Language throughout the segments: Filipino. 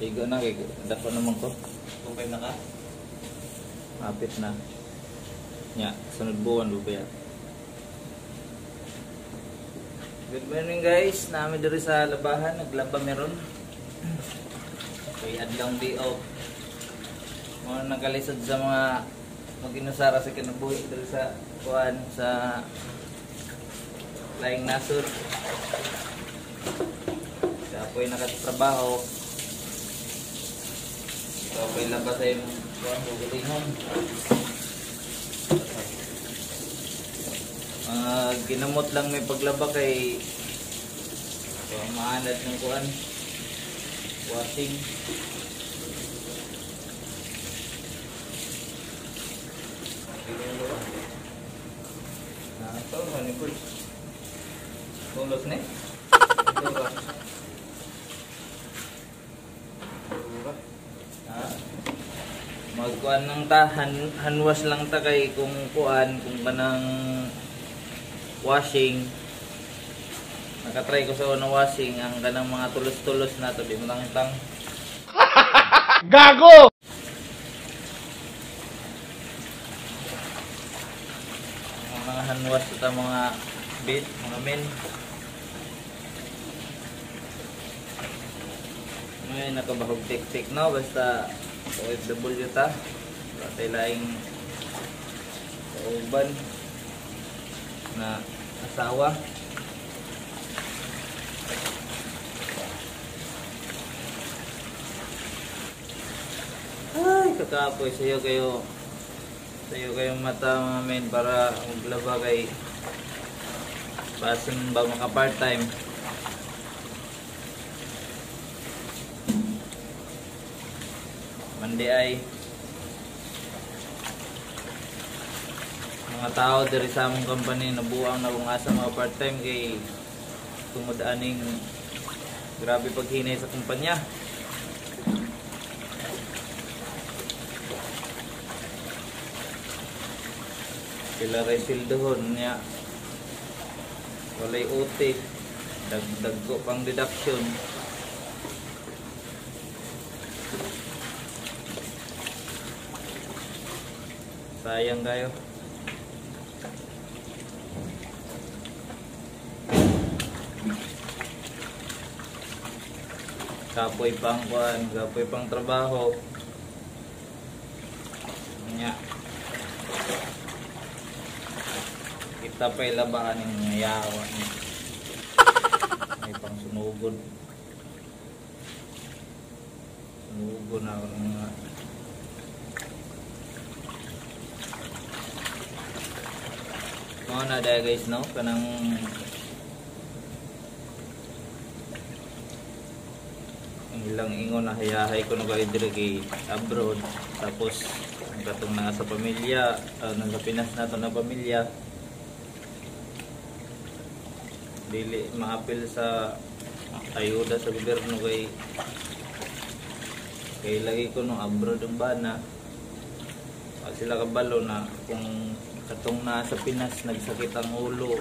Igo na kay dako naman ko. Okay na ka? Mapit na. Nya, sunod buwan ba Good morning guys. Nami diri sa labahan, naglaba meron. Kay adlong day off. Mga nagalisod sa mga maginusara sa kinabuhi diri sa kuan sa Laing Nasur. Siya po'y nakatrabaho. Okay lang ba sa yung kuan gugulingon? Uh, ginamot lang may paglaba kay so, maanad ng kuan washing Ah, ito, ano po? Tulos na eh. Ito ba? Ito Ha? Magkuan ng ta, han, hanwas lang ta kay kung kuan, kung kanang washing. Nakatry ko sa unang washing, ang kanang mga tulos-tulos na to, di mo lang itang Gago! mga hanwas ito mga bit, mga men. Ngayon nakabahog tik-tik no, basta OFW ta. Patay laing kauban na asawa. Ay, kakapoy sa'yo kayo. Sa'yo kayong mata mga men para maglaba kay Basin ba maka part-time? Mandi ay mga tao diri sa among company nabuang na kung asa mga part-time kay tungod aning grabe paghinay sa kumpanya. Sila ray sildohon niya. Walay uti. Dagdag ko pang deduction. Sayang kayo. Kapoy pang kuan, kapoy pang trabaho. Nya. Kita pa ilabahan ng yawa ni. May pang sunugod. Sunugod na ako ng mga Mga na dahil guys no, kanang ilang ingon na hayahay ko na kayo diri abroad. Tapos ang katong nga sa pamilya uh, nasa Pinas na to na pamilya dili maapil sa ayuda sa gobyerno kay kay lagi ko nung abroad ang bana. Sila kabalo na kung katong na sa Pinas nagsakit ang ulo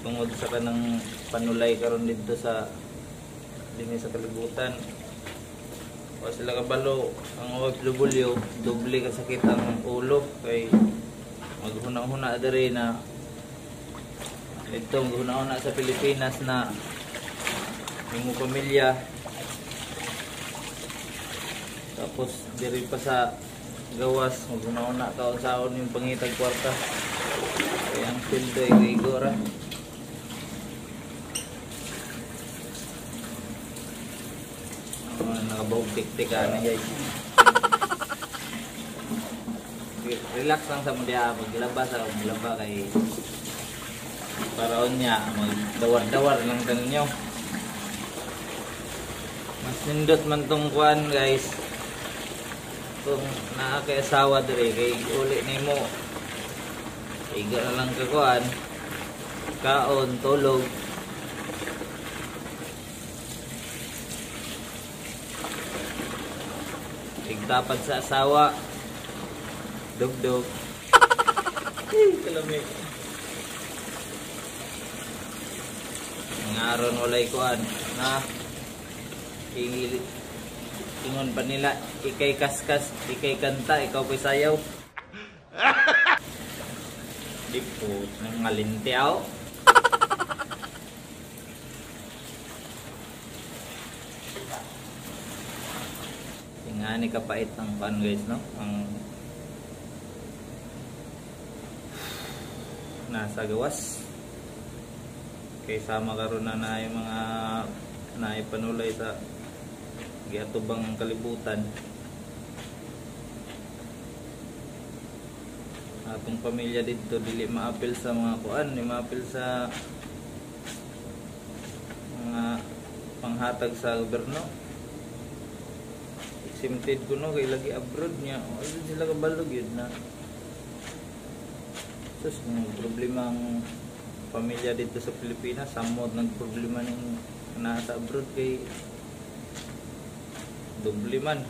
tungod sa kanang panulay karon dito sa dinhi sa kalibutan o sila kabalo ang OFW doble kasakit ang ulo. Kay maghuna-huna diri na ito maghuna-huna sa Pilipinas na yung pamilya. Tapos diri pa sa gawas maghuna-huna kaon saon yung pangitag kwarta. Kaya ang pildo ay igora mga nakabawag tik-tik na guys. Relax lang sa mundya maglaba sa maglaba kay paraon niya. Magdawar-dawar lang tanin nyo mas nindot man tong kuan guys. Kung naa kay asawa dire kay uli nimo iga na lang ka kuan kaon tulog Tigtapad sa asawa. Dugdog. Eh, kalami. Ang aron walay kuan na hingi ingon pa nila ikay kaskas ikay kanta ikaw pa sayaw di po nang ngalintiaw nga ni kapait ng pan guys no? Ang nasa gawas. Kay sama karon na na yung mga naipanulay sa giatubang kalibutan. Atong pamilya dito dili maapil sa mga kuan ni maapil sa mga panghatag sa gobyerno exempted ko no? Kay lagi abroad niya. O ayun sila kabalog yun na. Sus ng problema ang pamilya dito sa Pilipinas. Samot ng problema ng nasa abroad kay doble man.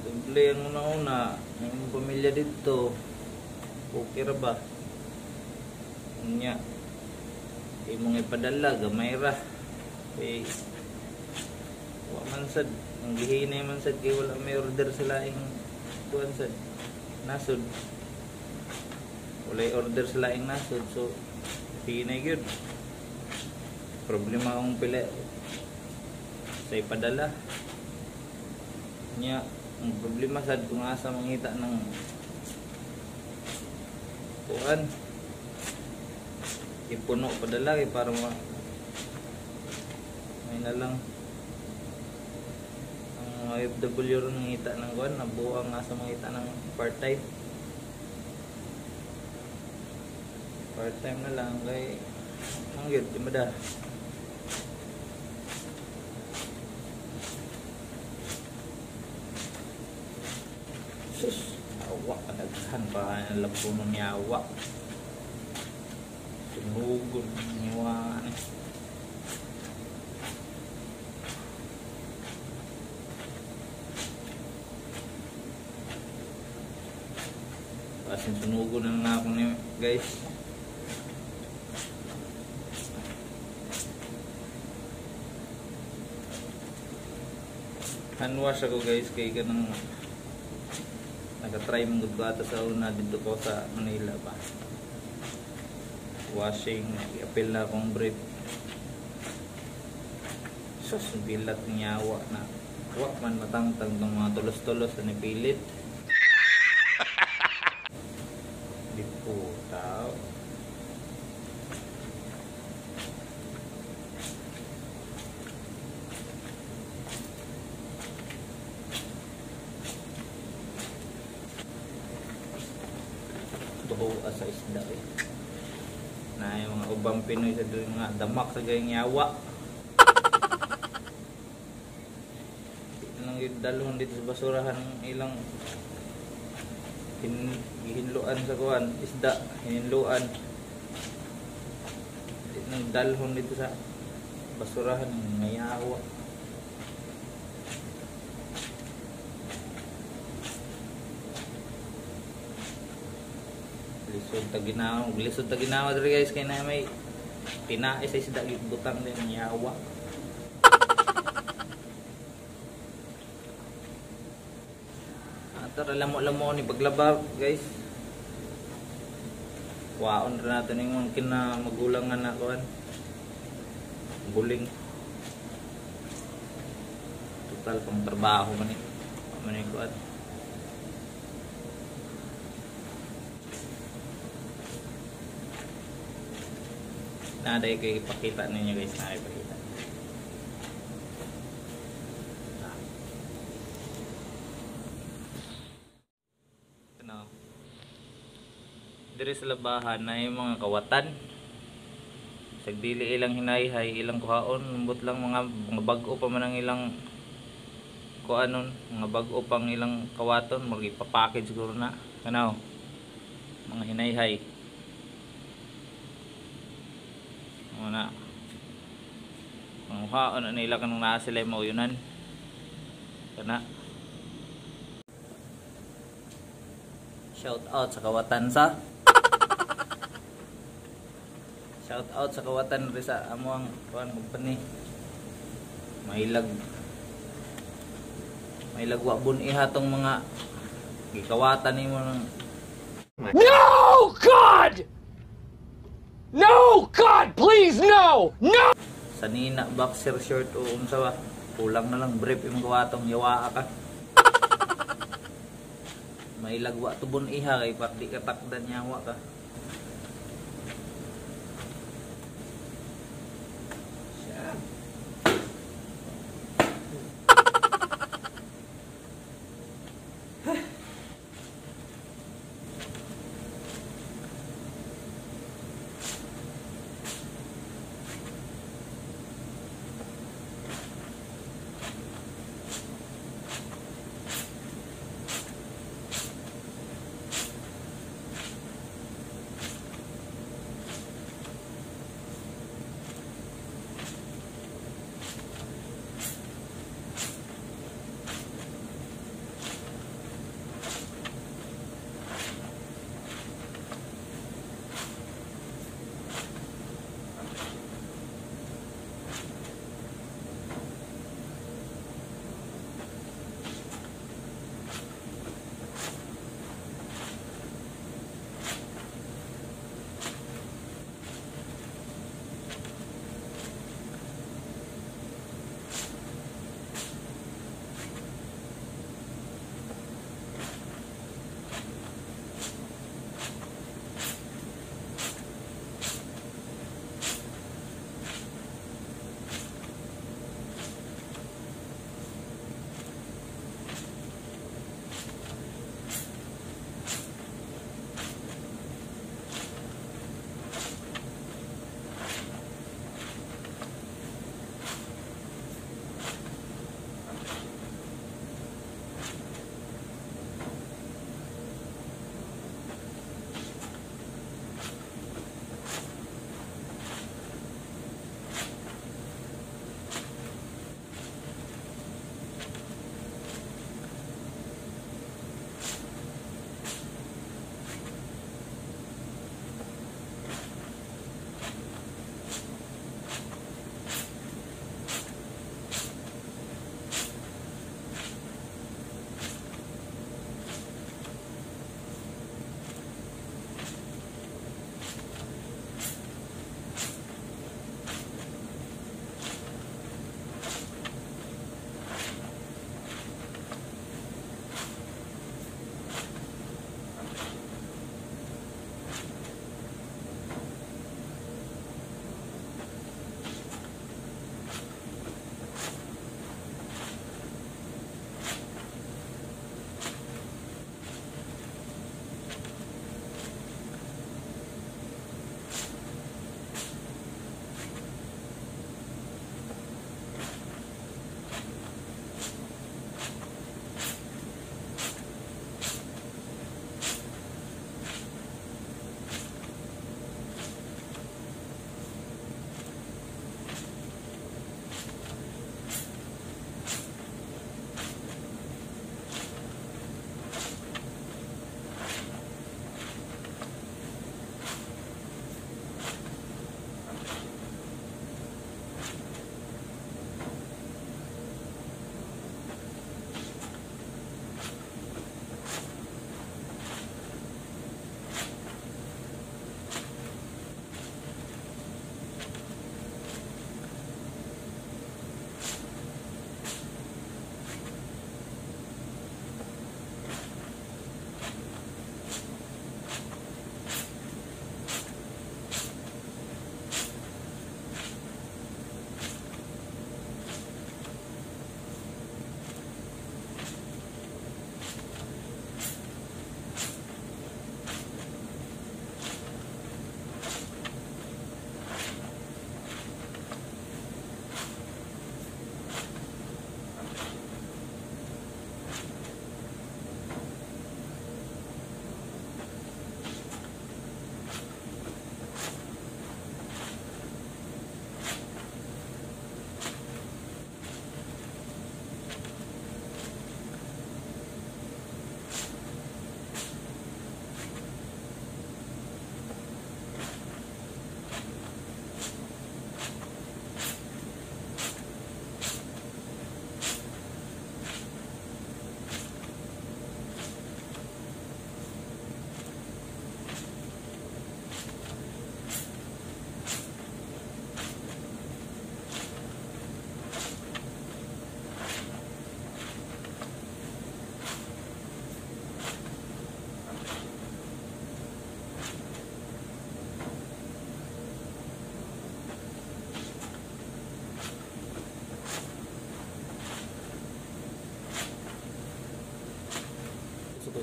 Doble ang una-una. Ang pamilya dito okay ra ba? Niya imong ipadala gamay ra. Kay man sad ang gihinay man sad kay wala may order sila ing kuan sad nasod. Wala order sila ing nasod so hinay gyud problema akong pila. Sa ipadala. Nya ang problema sad kung asa mangita ng kuan ipuno padala kay para ma may na lang mga OFW ron ngita ng kuan nabuang nga sa mangita ng part-time. Part-time na lang kay ang yun, di mada sus awa kadaghan pa ang lampunon niya awa. Sunugod niwa sunugo na nga ako ni guys. Handwash ako guys kay ganang nag-try mong gudgata sa una dito ko sa Manila ba. Washing, i-appeal na akong brief. Sus, bilat nyawa na. Wa man matangtang ng mga tulos-tulos na nipilit. Di putaw. Tuho sa isda eh. Na yung mga ubang Pinoy sa doon mga damak sa gayang yawa. Yung dalawang dito sa basurahan ilang hin gihinluan sa kuan isda hininluan nang dalhon dito sa basurahan ng yawa. Lisod ta ginawa lisod ta ginawa diri guys kay na may tinae sa isda butang din yawa Tara, lamo-lamo ni paglaba, guys. Waon rin natin yung kina magulang nga na kuan. Buling. Total pang trabaho man ni. Man ni Naday kay ipakita ninyo guys, na ipakita. Ano? Diri sa labahan na yung mga kawatan. Sagdili ilang hinayhay, ilang kuhaon, umbot lang mga mga bag-o pa man ang ilang kuanon, mga bag-o pang ilang kawaton, mga ipapackage siguro na. Ano? Mga hinayhay. Mga Ang kuhaon na nila kanang naa sila yung mauyunan. Kana. Shout out sa kawatan sa Shout out sa kawatan rin sa amo ang kuan company. Mahilag May lagwa bun iha tong mga gikawatan nimo ng No, God! No, God, please, no! No! sa nina boxer short o unsa ba kulang na lang brief imong kawatong yawa ka may lagwa to bun iha kay pati ka takdan yawa ka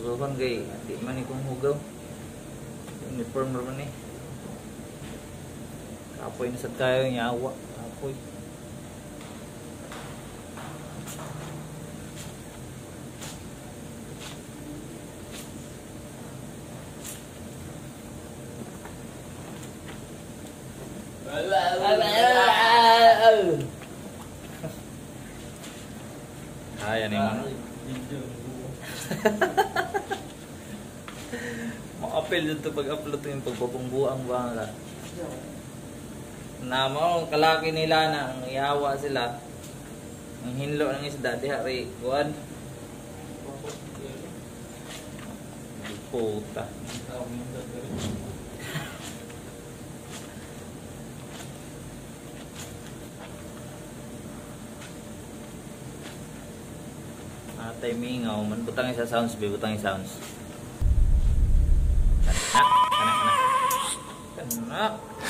Suhan kay di man ni kong hugaw. Uniform naman eh. Kapoy na sa tayo nyawa. Kapoy. Ayan yung mga. Makapil dito pag-upload yung pagpapungbuang bangka. Na mo kalaki nila na ang ihawa sila. Ang hinlo ng isda diha ri kuan. Puta. Atay mingaw man butang isa sounds be butang isa sounds. Kanak kanak kanak.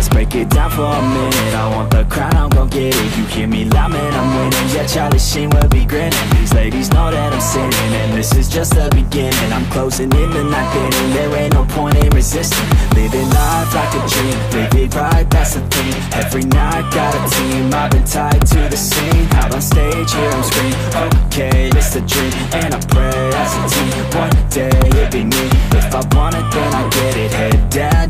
Let's break it down for a minute. I want the crown, I'm gon' get it. You hear me loud, man, I'm winning. Yeah, Charlie Sheen will be grinning. These ladies know that I'm sinning And this is just the beginning. I'm closing in the night inning There ain't no point in resisting. Living life like a dream. Live it right, that's the thing. Every night, got a team. I've been tied to the scene. Out on stage, here I'm screaming. Okay, it's a dream. And I pray as a team One day, it'll be me. If I want it, then I get it. Head down,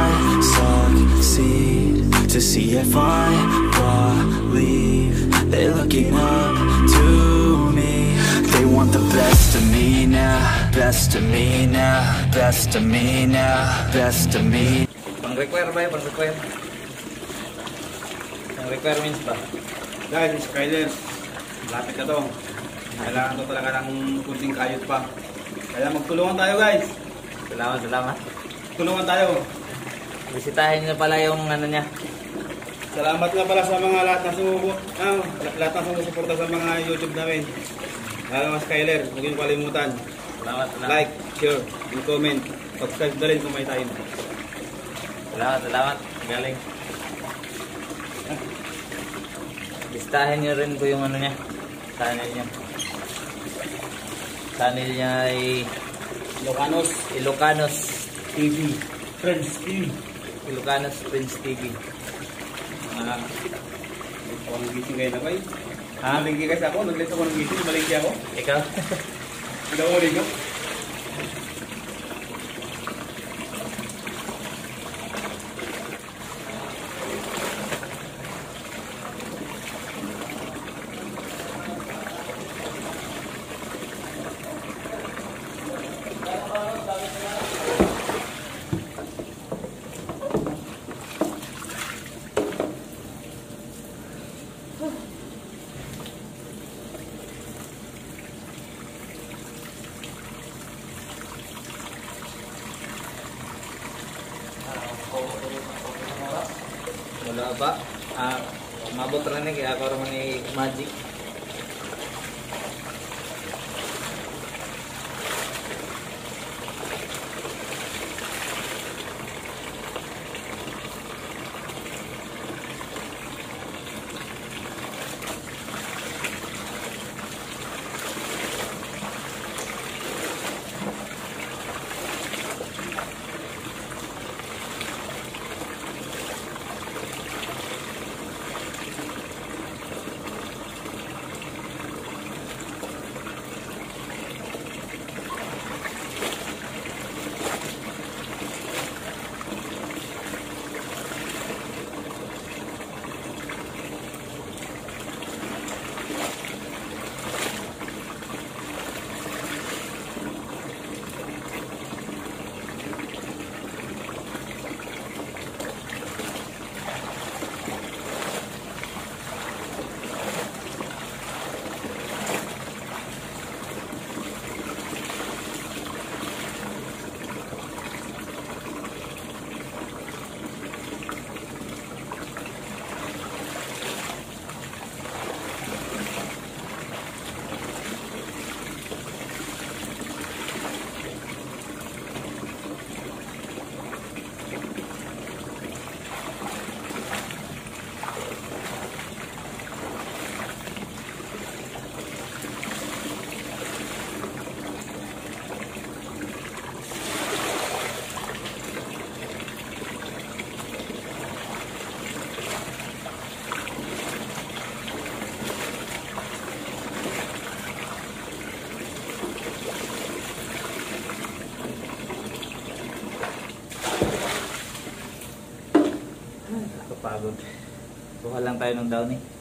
To see if I believe They're looking up to me They want the best of me now Best of me now Best of me now Best of me Pang-require ba yun? Pang-require? Pang-requirements ba? Guys, Skyler, lapit na to. Kailangan to talaga ng kunting kayot pa. Kaya magtulungan tayo guys. Salamat, salamat. Tulungan tayo. Bisitahin niyo pala yung ano niya. Salamat nga pala sa mga lahat na sumubo, ah, lahat na sumusuporta sa mga YouTube namin. Lalo mga Skyler, huwag niyo kalimutan. Salamat, salamat. Like, share, and comment. Subscribe na rin kung may time. Salamat, salamat. Galing. Listahin niyo rin po yung ano niya. Channel niya. Channel niya ay Locanos, Ilocanos TV. Friends TV. Ilocanos Prince TV. Ah, ako nang gising kayo na ba? Ha? Malingki kasi ako, nag-list ako ng gising, malingki ako. Ikaw? Hindi ako ligo. Kuha lang tayo ng downy. Sakit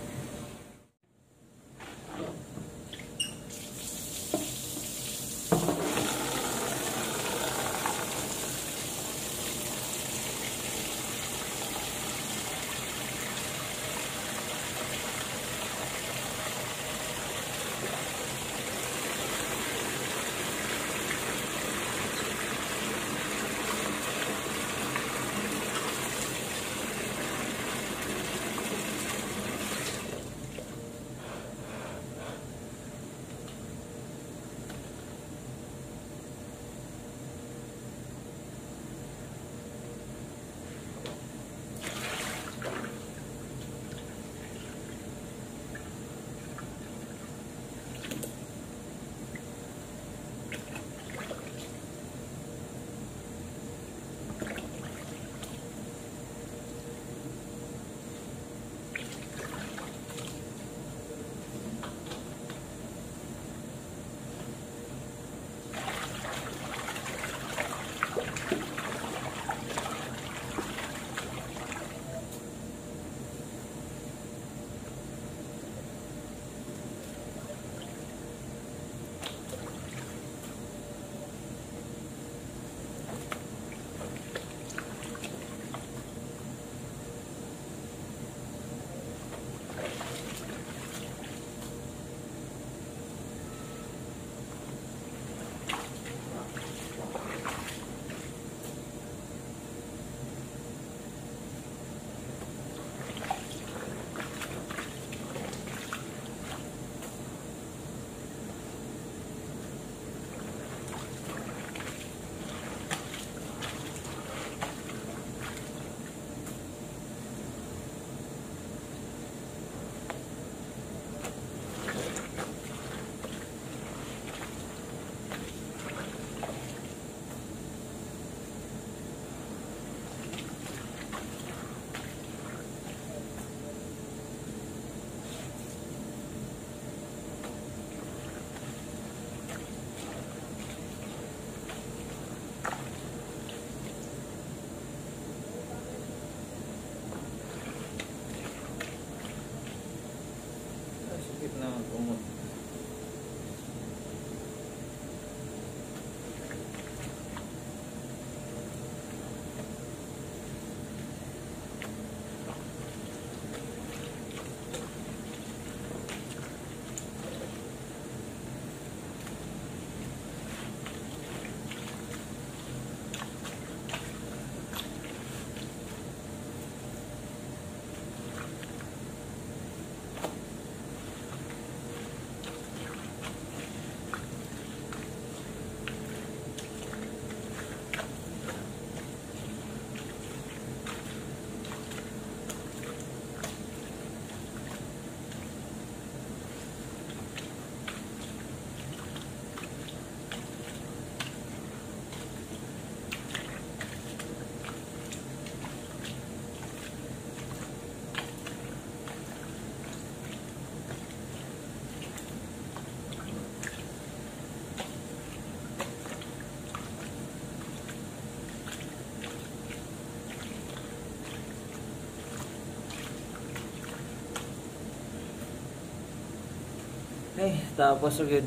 tapos agad.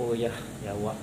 Puya, yawa.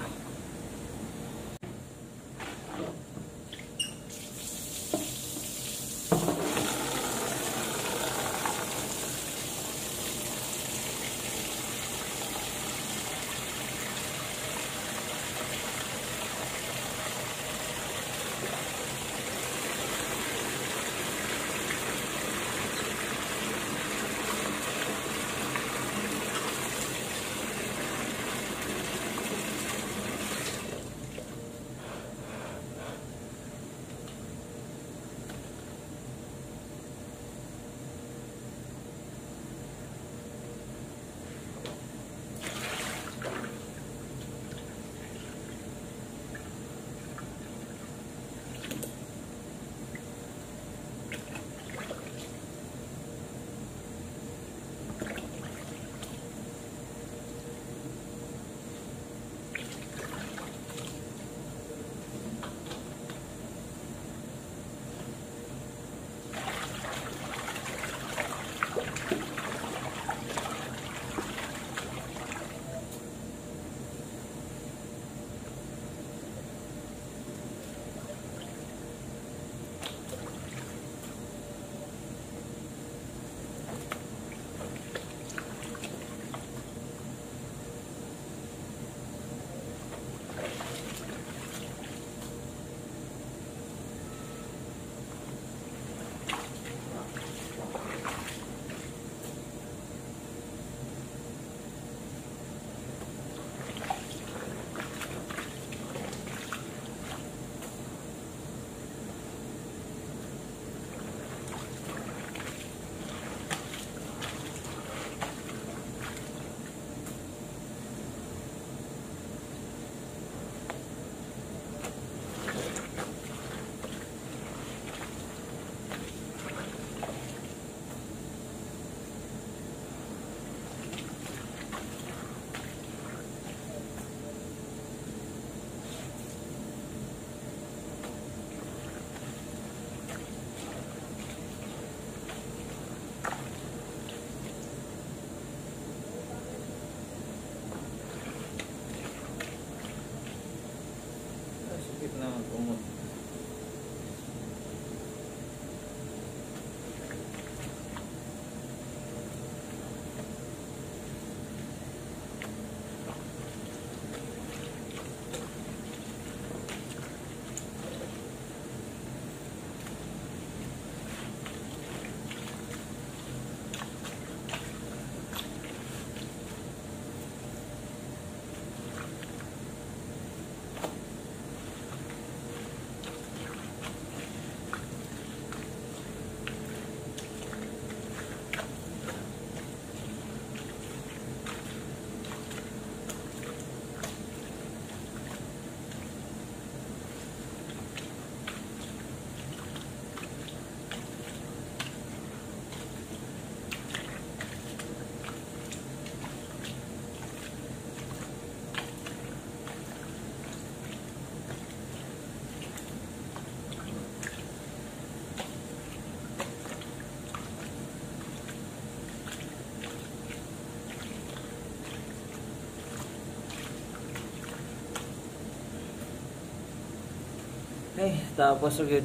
Eh, tapos agad.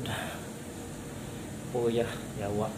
Puya, yawa.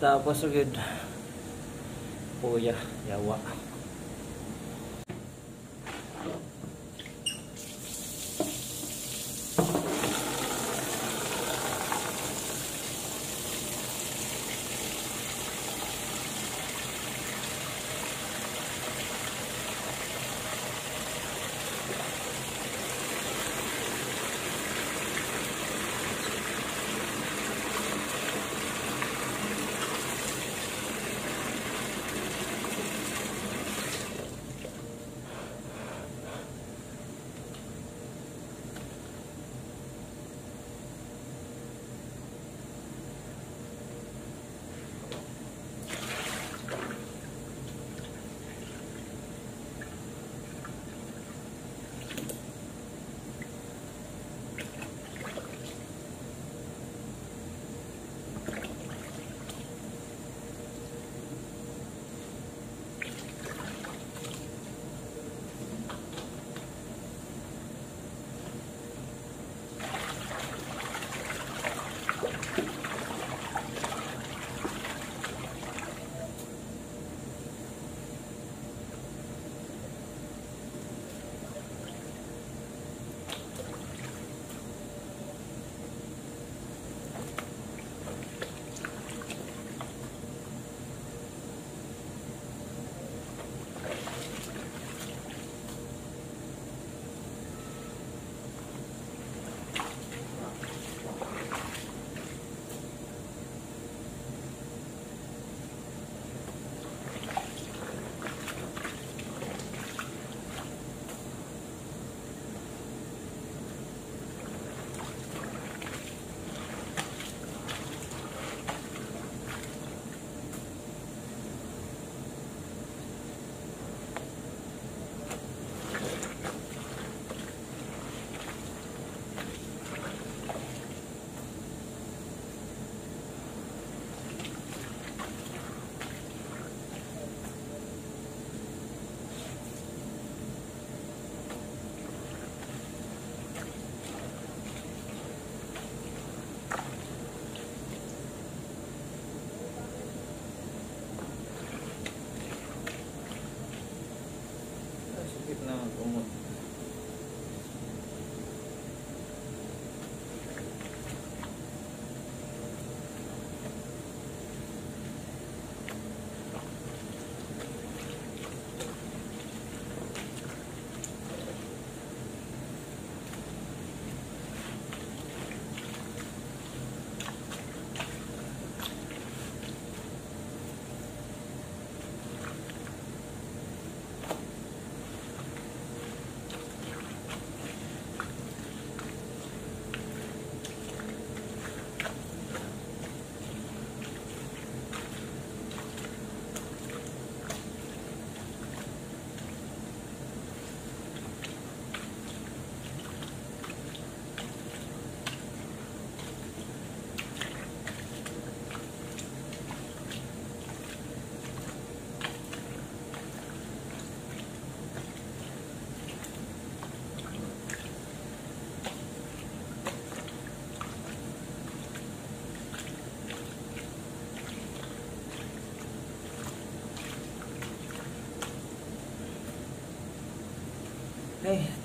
Tapos agad. Puya, yawa.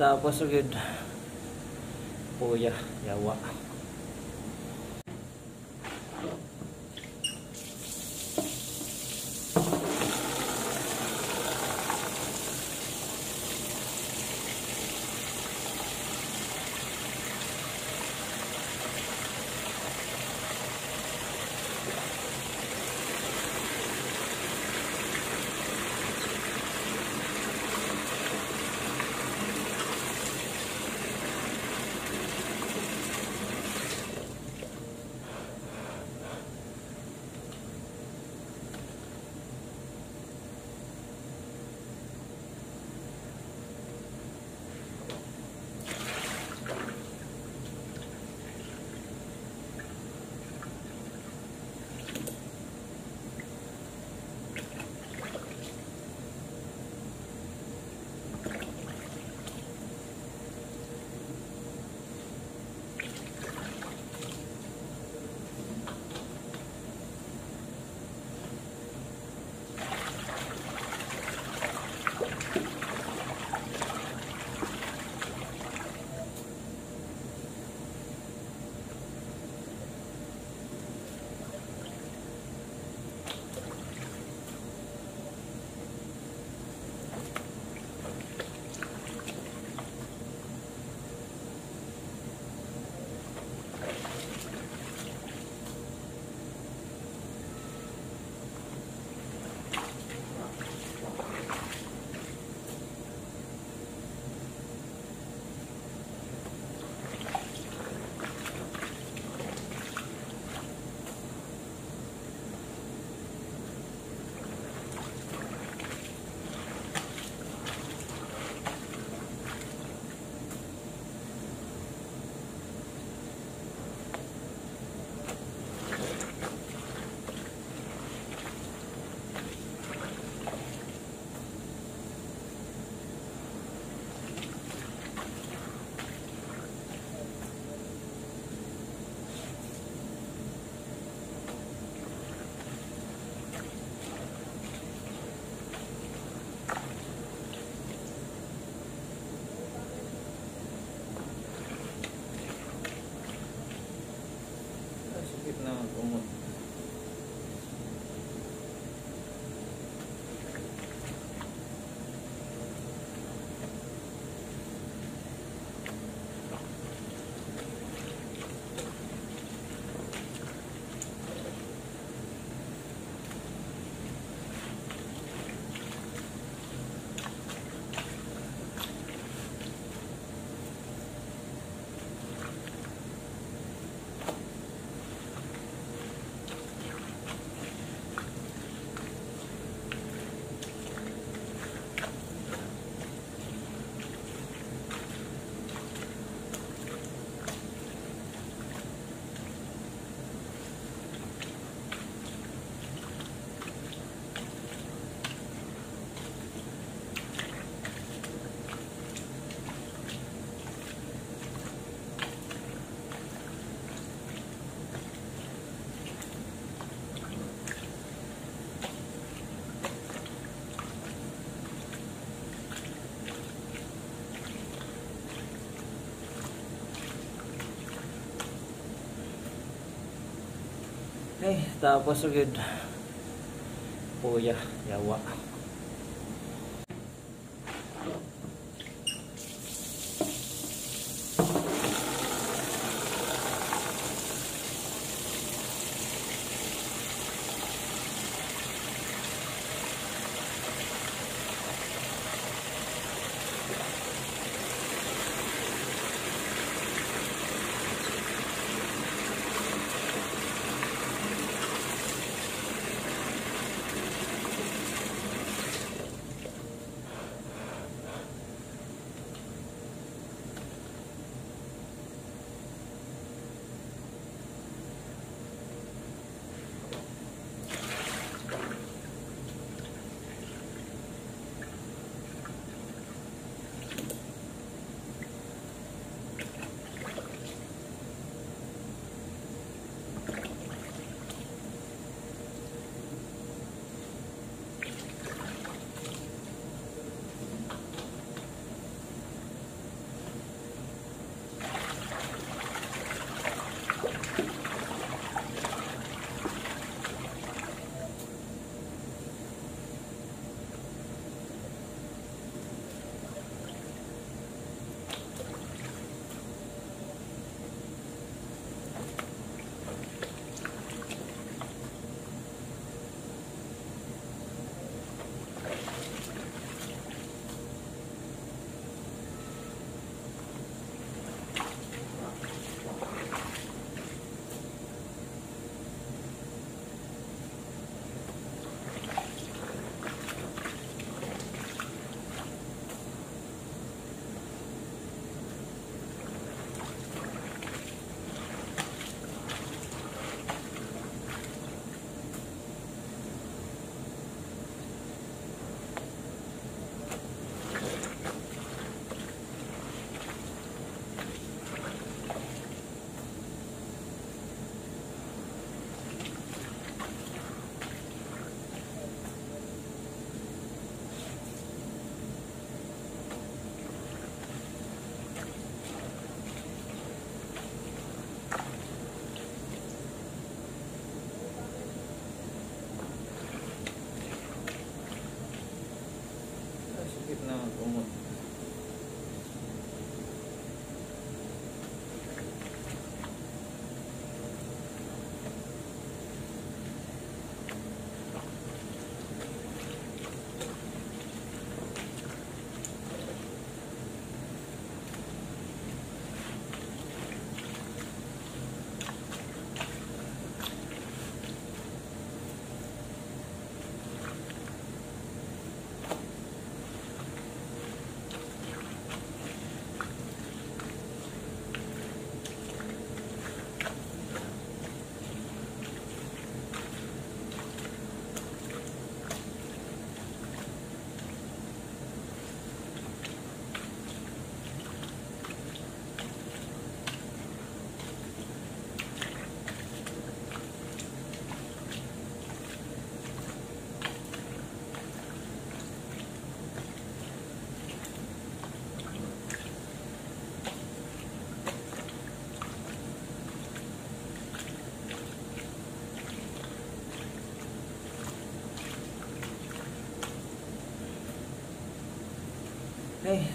Tapos agad. Puya, yawa. Tapos agad. Puya, yawa.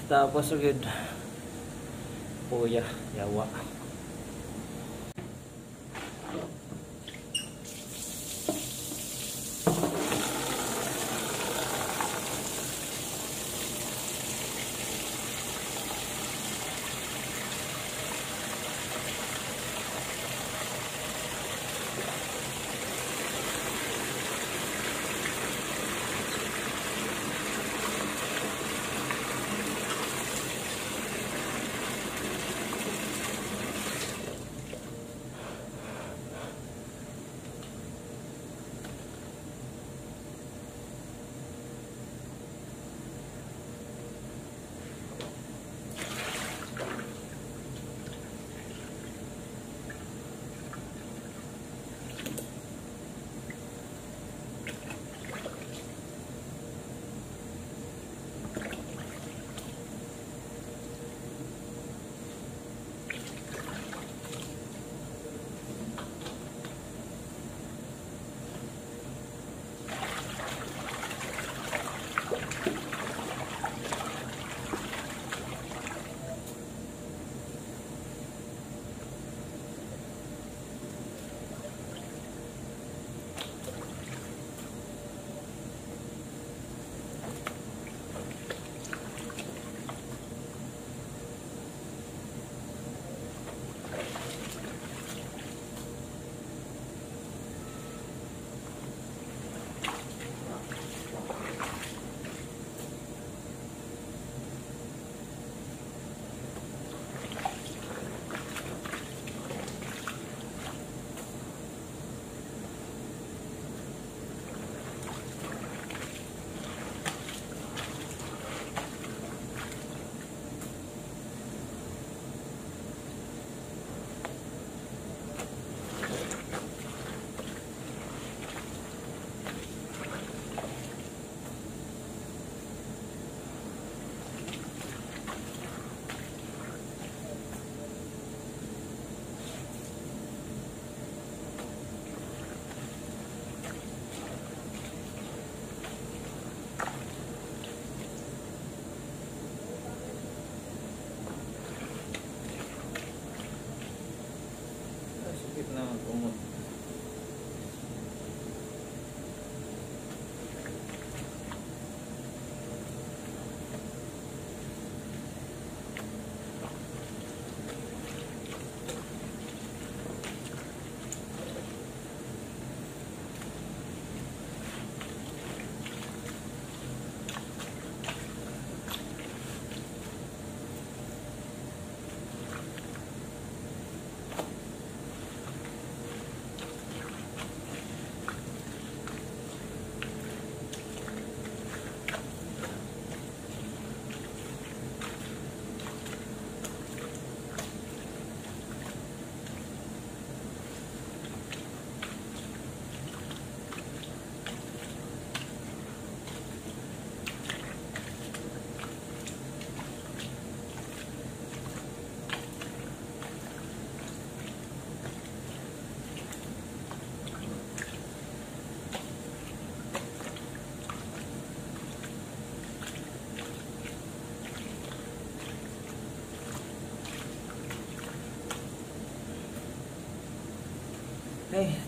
Tapos agad. Puya,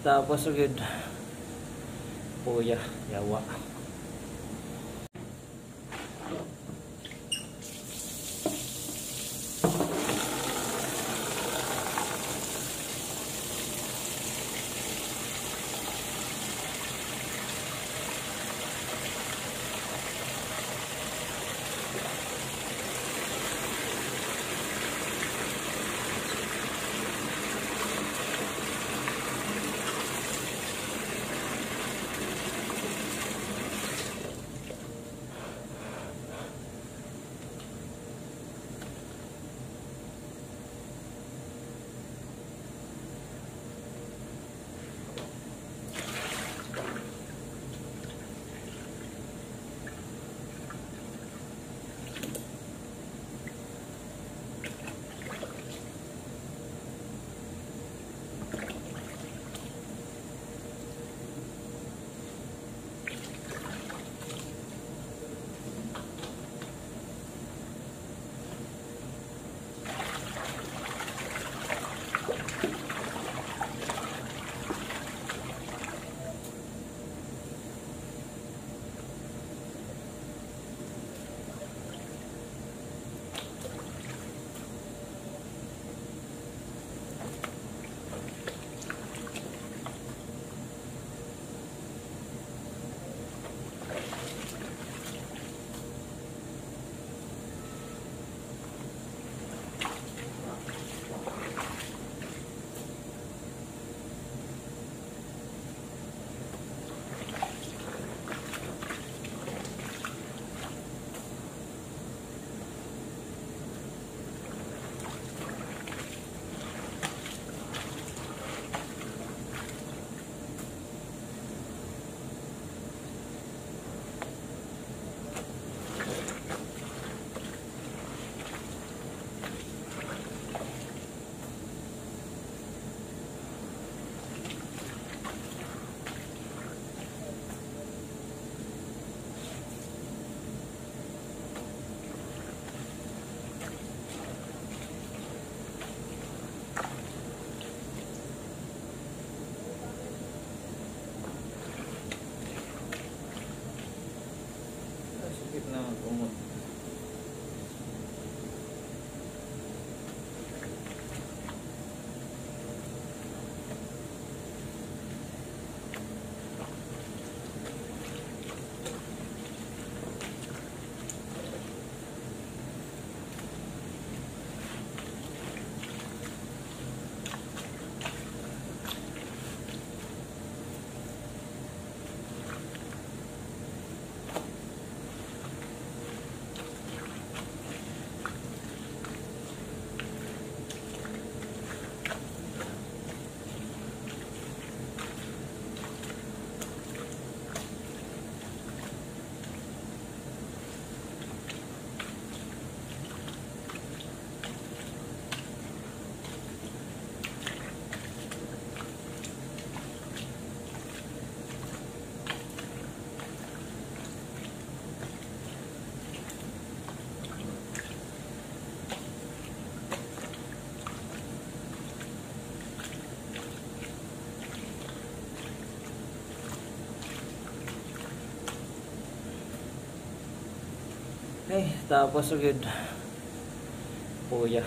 tapos agad. Puya, yawa. Tapos agad. Puya,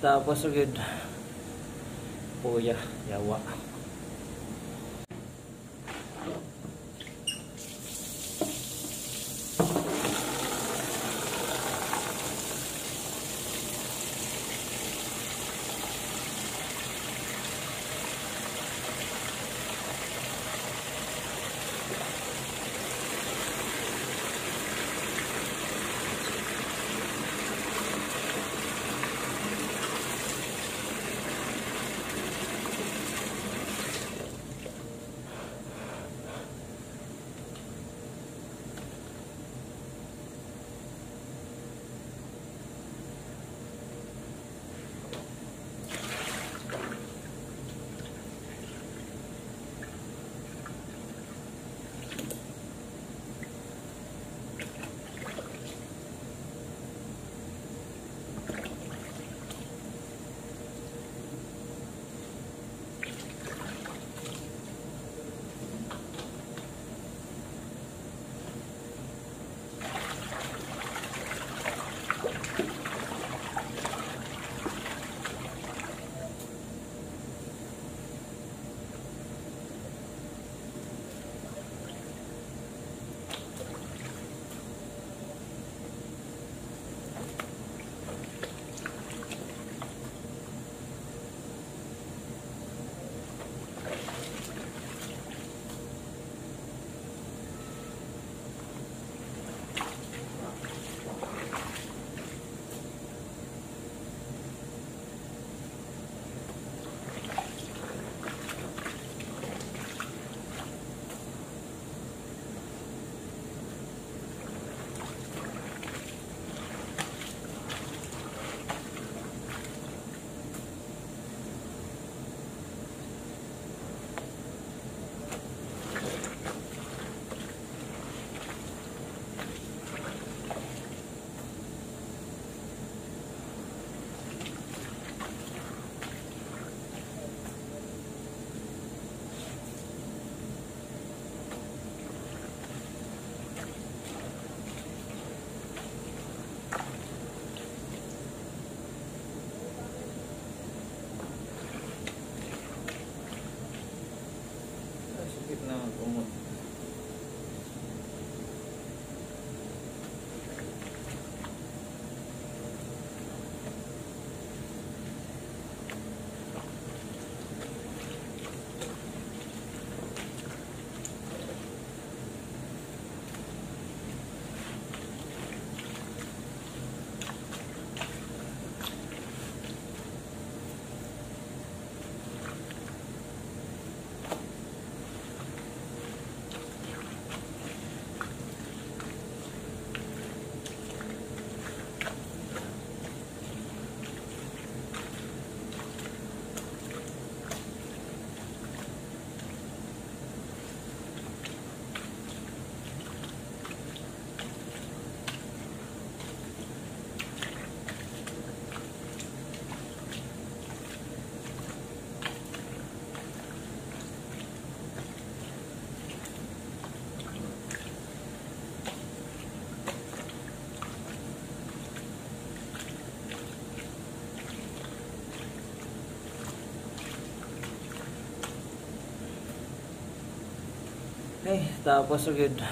tapos agad. Puya, yawa. Tapos. Puya.